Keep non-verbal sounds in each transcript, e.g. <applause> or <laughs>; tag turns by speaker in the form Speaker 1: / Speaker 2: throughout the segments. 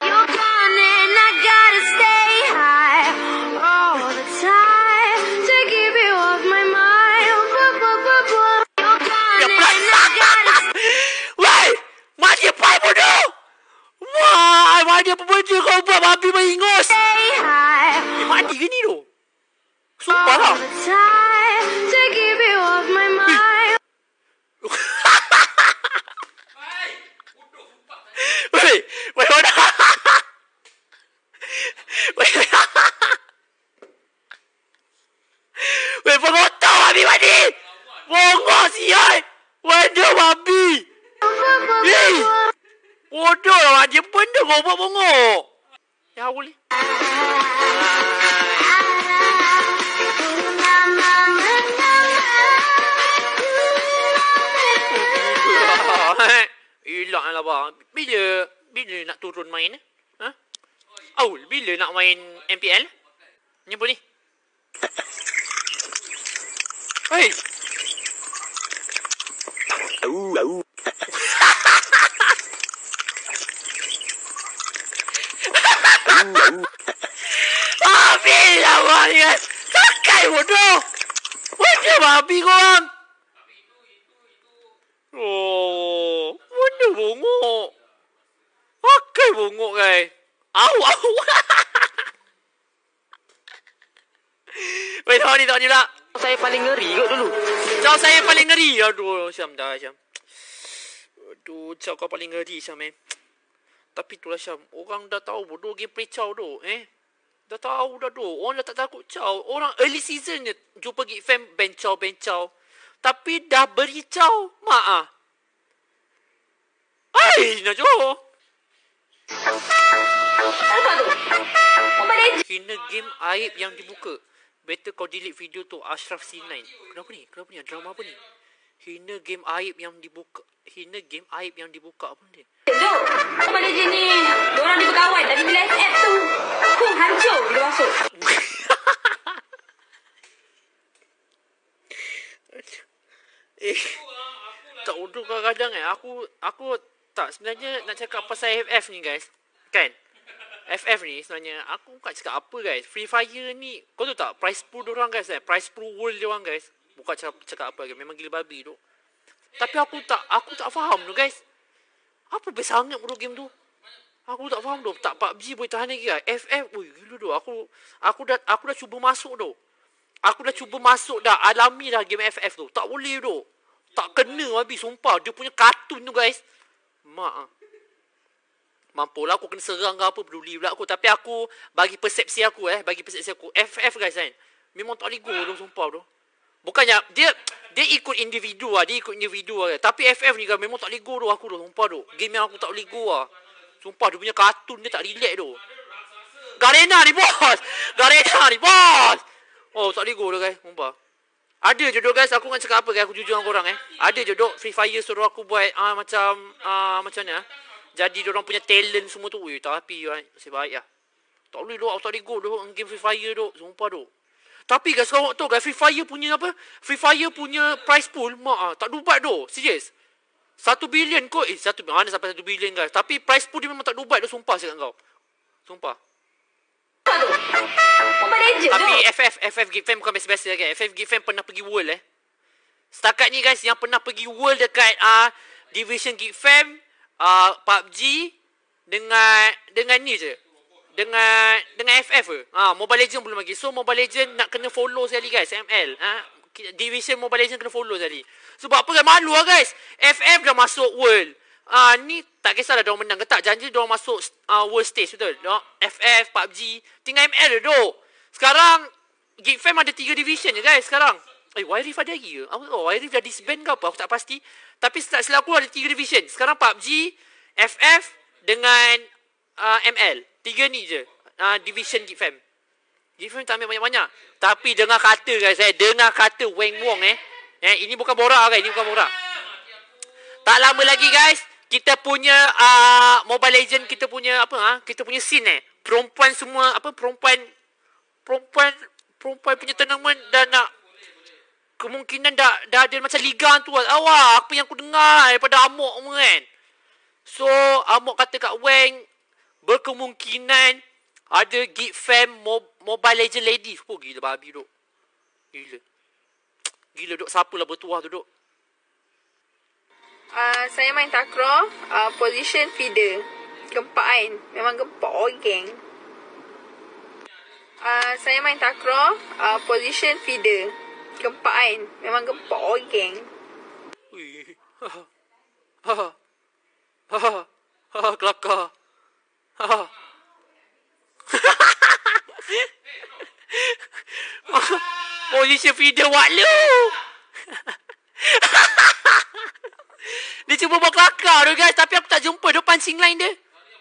Speaker 1: You're coming, I gotta stay high all the time to keep you off my mind. You're I gotta <laughs> you?
Speaker 2: Bongok sial! Waduh babi! Eh!
Speaker 1: bu-
Speaker 2: Bodoh lah dia benda kau buat bongok. Ya boleh. <laughs> Elak lah bang. Bila bila nak turun main eh? Ha? Oh, bila nak main MPL? Ni apa ni? Hei!
Speaker 3: Au, au.
Speaker 2: Babi lah bang kan! Sakai bodoh! Mana babi korang? Oh, mana bongok? Pakai bongok guys. Au, au. Wait, tahu ni, tahu ni pula.
Speaker 3: Saya paling ngeri kot dulu.
Speaker 2: Jauh saya paling ngeri. Aduh, Syam dah Syam. Aduh, Chow kau paling ngeri Syam eh. Tapi itulah Syam. Orang dah tahu bodoh gameplay Chow tu. Eh. Dah tahu dah tu. Orang dah tak takut Chow. Orang early season je jumpa Geek Fam ban Chow, ban Chow. Tapi dah beri Chow. Mak ah. Ai, nak jauh.
Speaker 1: Apa tu? Mobile Legends.
Speaker 2: Hina game aib yang dibuka. Better kau delete video tu Ashraf C9. Kenapa ni? Kenapa ni? Drama apa ni? Hina game aib yang dibuka. Hina game aib yang dibuka apa ni?
Speaker 1: Duk, Mobile Legends ni Diorang dia berkawan Tapi bila FF tu Kung hancur Bila masuk <laughs>
Speaker 2: eh. Tak bodoh kadang-kadang eh. Aku aku tak sebenarnya nak cakap pasal FF ni guys. Kan? FF ni sebenarnya aku bukan cakap apa guys. Free Fire ni kau tahu tak price pool orang guys eh. Price pool world dia orang guys. Bukan cakap, cakap apa guys. Memang gila babi tu. Tapi aku tak aku tak faham tu guys. Apa best sangat bodoh game tu? Aku tak faham tu. Tak PUBG boleh tahan lagi guys. FF, ui gila tu. Aku aku dah aku dah cuba masuk tu. Aku dah cuba masuk dah alami dah game FF tu. Tak boleh tu. Tak kena habis sumpah. Dia punya kartun tu guys. Mak ah. Mampulah aku kena serang ke apa peduli pula aku. Tapi aku bagi persepsi aku eh. Bagi persepsi aku. FF guys kan. Memang tak boleh go tu sumpah tu. Bukannya dia dia ikut individu lah. Dia ikut individu lah. Tapi FF ni kan memang tak boleh go tu aku tu. Sumpah tu. Game yang aku tak boleh go lah. Sumpah dia punya kartun dia tak relax tu. Garena ni bos. <laughs> Garena ni bos. Oh tak boleh go tu guys. Sumpah. Ada je guys. Aku nak cakap apa guys. Aku jujur dengan korang eh. Ada je Free Fire suruh aku buat ah macam ah macam ni ah. Jadi orang punya talent semua tu. Ui, tapi ah, nasib baik lah. Tak boleh duk. Tak boleh go duk game Free Fire duk. Sumpah duk. Tapi guys kau tahu guys Free Fire punya apa? Free Fire punya price pool mak ah, tak dubat tu. Serius. Satu bilion kot. Eh, satu mana sampai satu bilion guys. Tapi price pool dia memang tak dubat tu. Sumpah cakap kau. Sumpah.
Speaker 1: Tu?
Speaker 2: Tapi
Speaker 1: tu.
Speaker 2: FF, FF Geek Fam bukan biasa-biasa kan. FF Geek Fam pernah pergi world eh. Setakat ni guys, yang pernah pergi world dekat uh, Division Geek Fam, uh, PUBG, dengan dengan ni je. Dengan dengan FF ke. Ha, Mobile Legend belum lagi. So Mobile Legend nak kena follow sekali guys, ML. Ha, Division Mobile Legend kena follow sekali. Sebab apa kan malu lah guys. FF dah masuk world. Ah uh, ni tak kisahlah dia menang ke tak. Janji dia masuk uh, world stage betul. Dia FF, PUBG, tinggal ML je duk. Sekarang Geek Fam ada 3 division je guys sekarang. Eh, Yrif ada lagi ke? Oh, Yrif dah disband ke apa? Aku tak pasti. Tapi tak silap aku ada 3 division. Sekarang PUBG, FF dengan uh, ML. Tiga ni je. Uh, division Geek Fam. Geek Fam tak ambil banyak-banyak. Tapi dengar kata guys, eh, dengar kata Wang Wong eh. Eh, ini bukan borak guys, ini bukan borak. Tak lama lagi guys, kita punya uh, Mobile Legend kita punya apa ah? Kita punya scene eh. Perempuan semua apa perempuan perempuan perempuan punya tournament dah nak kemungkinan dah dah ada macam liga tu. Awak apa yang aku dengar daripada Amok semua kan. So Amok kata kat Wang berkemungkinan ada Geek Fam Mo- Mobile Legend Ladies. Oh, gila babi duk. Gila. Gila duk. Siapa lah bertuah tu duk?
Speaker 4: Uh, saya main takraw, uh, position feeder. Gempak kan? Memang gempak oh geng. Uh, saya main takraw, uh, position feeder. Gempak kan? Memang gempak oh geng.
Speaker 2: Ui. Ha. Ha. Ha. Ha. Ha. Kelakar. <laughs> Ha. Position feeder wak lu. <laughs> dia cuba buat kelakar tu guys. Tapi aku tak jumpa dia pancing line dia.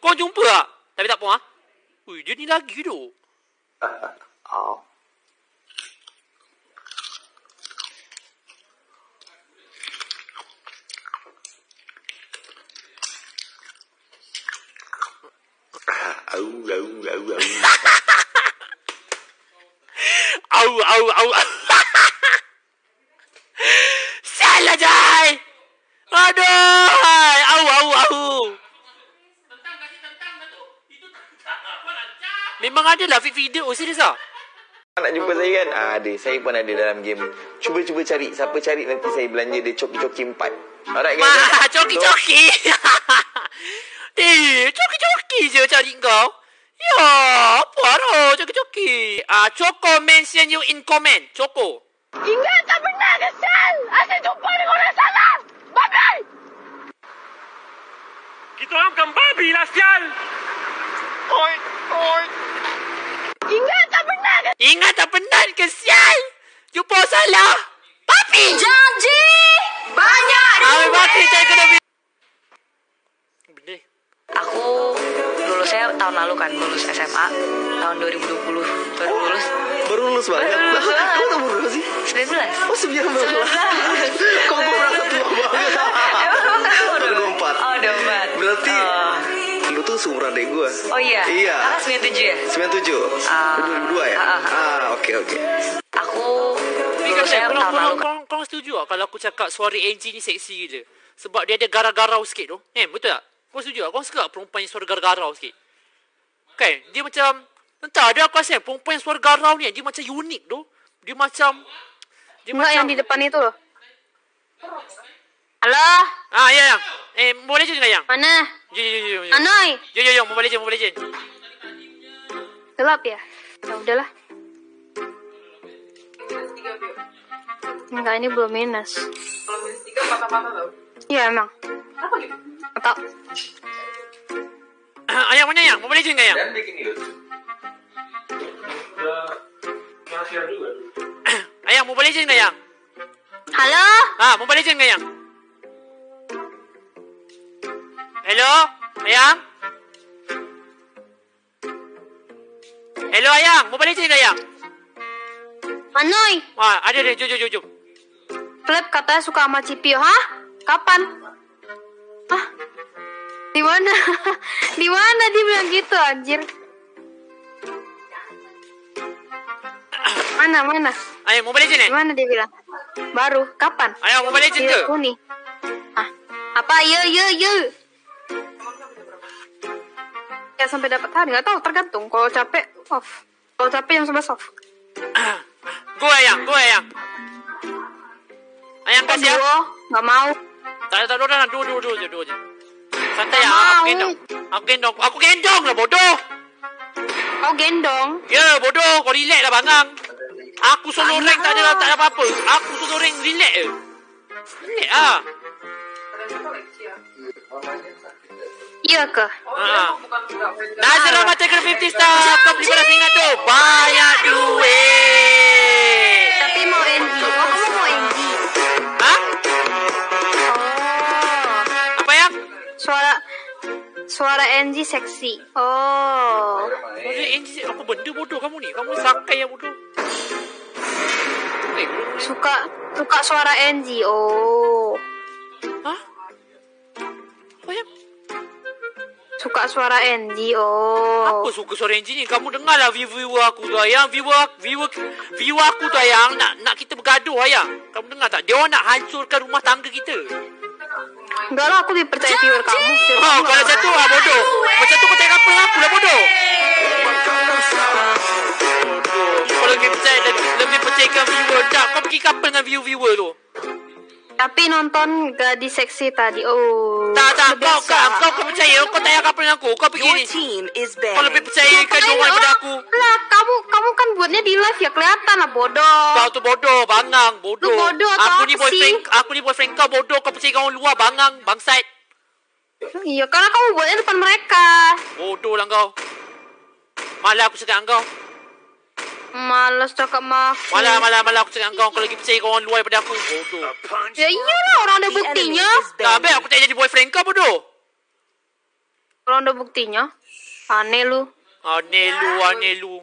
Speaker 2: Kau jumpa tak? Tapi tak apa ha? Ui, dia ni lagi tu.
Speaker 3: Oh. <laughs> Au, au, au, au. <laughs>
Speaker 2: Au, au, au, <laughs> au. Salah, Jai. Aduh. Au, au, au. Memang ada lah video. Oh, serius ah?
Speaker 3: Nak jumpa saya kan? Ah, ada. Saya pun ada dalam game. Cuba-cuba cari. Siapa cari nanti saya belanja dia coki-coki empat. Alright guys.
Speaker 2: Mah, <laughs> coki-coki. Eh, coki-coki je cari kau. Ya, apa tu coki-coki? Ah, Choco mention you in comment. Choco.
Speaker 1: Ingat tak pernah kesal. Asyik jumpa dengan orang salah. Babi!
Speaker 5: Kita orang bukan babi lah, sial!
Speaker 3: Oi, oi.
Speaker 1: Ingat tak pernah kesal.
Speaker 2: Ingat tak penat ke sial? Jumpa salah. Papi.
Speaker 1: Janji! Banyak
Speaker 2: Amin mati saya kena.
Speaker 6: Aku lulusnya tahun lalu kan, lulus SMA tahun 2020. Baru lulus
Speaker 3: Baru lulus banget.
Speaker 6: Baru lulus banget.
Speaker 3: Kamu tak baru lulus sih?
Speaker 6: 19.
Speaker 3: Oh, sembilan belas. Kok gue merasa tua banget? <laughs> Baru dua empat.
Speaker 6: Oh, 24.
Speaker 3: Berarti
Speaker 6: Oh,
Speaker 3: lu tuh seumuran adik gue.
Speaker 6: oh iya.
Speaker 3: Iya.
Speaker 6: Kakak 97 ya?
Speaker 3: 97.
Speaker 6: Ah.
Speaker 3: Lu 2002 ya?
Speaker 6: Ah, ah,
Speaker 3: Ah, oke oke.
Speaker 6: Aku lulusnya
Speaker 2: kan,
Speaker 6: tahun lalu kan.
Speaker 2: korang setuju kalau aku cakap suara Angie ni seksi gila? Sebab dia ada garau-garau sikit tu. Eh, betul tak? Korang setuju tak? Korang suka tak perempuan yang suara garau-garau sikit? Kan? Dia macam... Entah, dia aku rasa perempuan yang suara garau ni, dia macam unik tu. Dia macam... Dia
Speaker 4: Enggak
Speaker 2: macam...
Speaker 4: yang di depan itu loh. Halo?
Speaker 2: Ah, ya, ya. Eh, boleh je yang?
Speaker 4: Mana?
Speaker 2: Jom, jom, jom, jom.
Speaker 4: Anoy?
Speaker 2: Jom, jom, jom. Mobile Legend, Mobile Legend.
Speaker 4: Gelap ya? Ya udahlah. Enggak, ini belum minus.
Speaker 7: Kalau minus tiga patah-patah tau.
Speaker 4: Iya emang.
Speaker 7: Apa gitu?
Speaker 4: Atau <clears throat>
Speaker 2: ayang mana yang? Mobile Legend kan yang?
Speaker 3: Dan bikin itu.
Speaker 5: Udah ngasihan juga. <clears throat>
Speaker 2: Ayang, Mobile Legend kan yang?
Speaker 4: Halo?
Speaker 2: Ah, Mobile Legend kan yang? Hello? Ayang? Hello Ayang, Mobile Legend kan yang?
Speaker 4: Anoy?
Speaker 2: Ah, ada deh, jom, jom, jom, jom.
Speaker 4: Flip katanya suka sama Cipio, hah? Kapan? Hah? Di mana? <laughs> Di mana dia bilang gitu, anjir? Mana, mana?
Speaker 2: Mobile Legend eh?
Speaker 4: Di mana dia bilang? Baru, kapan?
Speaker 2: Ayang, Mobile Legend ke?
Speaker 4: Tidak kuni. Ah, apa? Ye, ye, ye. Ya sampai dapat hari, nggak tahu tergantung. Kalau capek off, kalau capek jam 11 off.
Speaker 2: Go Ayang, go Ayang. Ayang kasih ya.
Speaker 4: Nggak mau.
Speaker 2: Tak ada, tak ada. Dua, dua, dua je, dua je. Santai ya, aku gendong. Aku gendong. Aku gendong lah, bodoh.
Speaker 4: Kau gendong.
Speaker 2: Ya, bodoh. Kau relax lah, bangang. Aku solo rank tak ada, tak ada apa-apa. Aku solo rank relax je. Relax lah.
Speaker 7: Ya.
Speaker 4: Ke?
Speaker 7: Friend
Speaker 2: Nazra macam kena 50 star. Kau beli beras ingat tu. Banyak duit.
Speaker 4: Suara NG seksi. Oh,
Speaker 2: Bodoh, Angie, apa benda bodoh kamu ni? Kamu sakai yang bodoh. Eh,
Speaker 4: suka suka suara NG. Oh,
Speaker 2: Hah? Apa yang?
Speaker 4: suka suara NG. Oh,
Speaker 2: Apa suka suara Angie ni? Kamu dengarlah viewer-viewer aku tu ayang. Viewer, viewer, viewer aku tu ayang. Nak nak kita bergaduh ayang. Kamu dengar tak? Dia orang nak hancurkan rumah tangga kita.
Speaker 4: Enggak lah, aku lebih percaya viewer kamu.
Speaker 2: Oh, kalau macam tu ah bodoh. Macam tu kau cakap apa aku lah bodoh. Bodoh. Kau lebih percaya lebih, lebih percayakan viewer. Tak, kau pergi couple dengan view-viewer tu.
Speaker 4: Tapi nonton gadis seksi tadi. Oh.
Speaker 2: Tak, tak, kau, kau, kau, kau percaya kau tak payah couple dengan aku. Kau
Speaker 6: Your team is
Speaker 2: Kau
Speaker 6: banned.
Speaker 2: lebih percayakan
Speaker 4: Ngapain
Speaker 2: dia orang daripada
Speaker 4: orang-
Speaker 2: aku.
Speaker 4: Lah, kamu kamu kan buatnya di live ya kelihatan lah bodoh.
Speaker 2: Kau tu bodoh, bangang, bodoh.
Speaker 4: Lu bodoh atau
Speaker 2: aku ni boyfriend,
Speaker 4: sih?
Speaker 2: aku ni boyfriend kau bodoh. Kau percaya orang luar, bangang, bangsat.
Speaker 4: Iya, karena kamu buatnya depan mereka.
Speaker 2: Bodoh lah kau. Malah aku cakap dengan kau.
Speaker 4: Malas cakap mak.
Speaker 2: Malah, malah, malah aku cakap kau. Kau lagi percaya kau orang luar daripada aku. Bodoh.
Speaker 4: Ya iyalah orang ada buktinya.
Speaker 2: Dah,
Speaker 6: banned.
Speaker 2: baik aku tak jadi boyfriend kau bodoh.
Speaker 4: Orang ada buktinya. Aneh lu.
Speaker 2: Aneh lu, aneh lu.